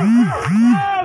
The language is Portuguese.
Uhum.